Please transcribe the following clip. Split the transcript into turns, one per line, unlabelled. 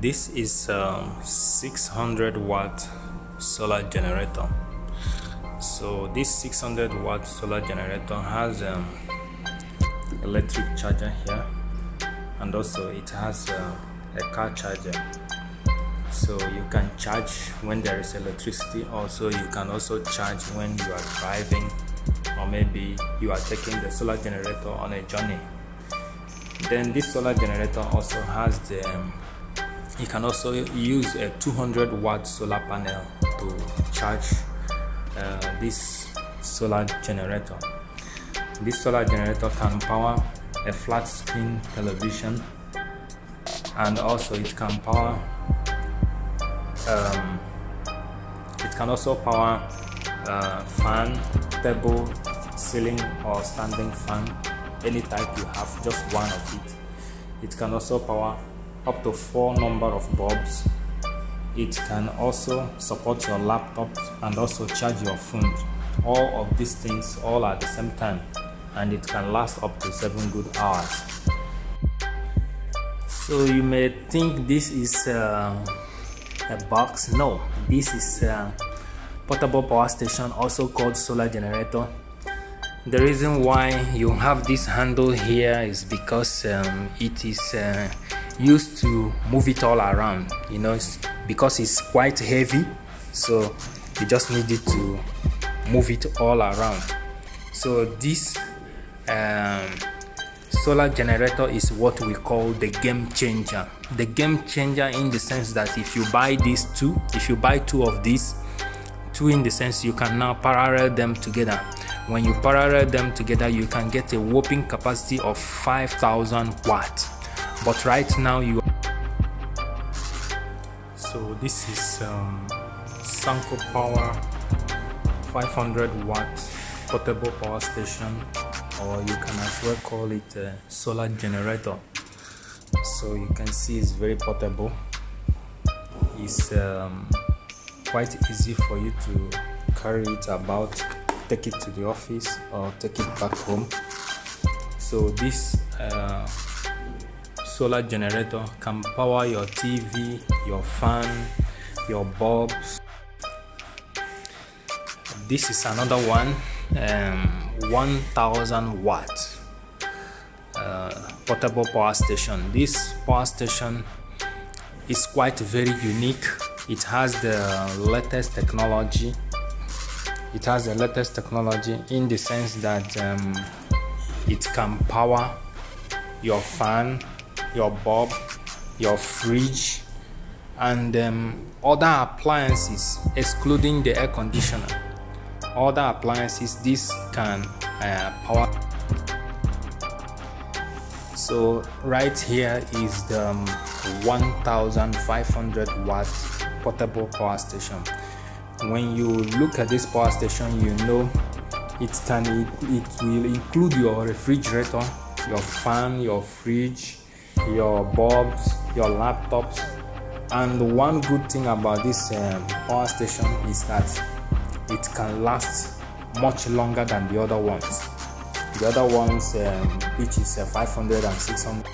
this is a 600 watt solar generator. So this 600 watt solar generator has um, electric charger here and also it has uh, a car charger. So you can charge when there is electricity. Also you can also charge when you are driving or maybe you are taking the solar generator on a journey. Then this solar generator also has the um, you can also use a 200 watt solar panel to charge uh, this solar generator. This solar generator can power a flat screen television and also it can power um, it can also power uh, fan table ceiling or standing fan any type you have just one of it. It can also power up to four number of bulbs. It can also support your laptop and also charge your phone. All of these things all at the same time and it can last up to seven good hours. So you may think this is uh, a box. No this is a portable power station also called solar generator. The reason why you have this handle here is because um, it is uh, used to move it all around you know it's because it's quite heavy so you just needed to move it all around. So this um, solar generator is what we call the game changer. The game changer in the sense that if you buy these two if you buy two of these two in the sense you can now parallel them together. When you parallel them together you can get a whopping capacity of 5000 watts but right now you so this is um, Sanko Power 500 watt portable power station or you can as well call it a solar generator. So you can see it's very portable. It's um, quite easy for you to carry it about take it to the office or take it back home. So this uh, solar generator can power your TV your fan your bulbs. This is another one um, 1000 watt uh, portable power station. This power station is quite very unique. It has the latest technology. It has the latest technology in the sense that um, it can power your fan your bulb your fridge and um, other appliances excluding the air conditioner. Other appliances this can uh, power. So right here is the um, 1500 watt portable power station. When you look at this power station you know it can it, it will include your refrigerator your fan your fridge your bulbs your laptops and one good thing about this um, power station is that it can last much longer than the other ones. The other ones um, which is uh, 500 and 600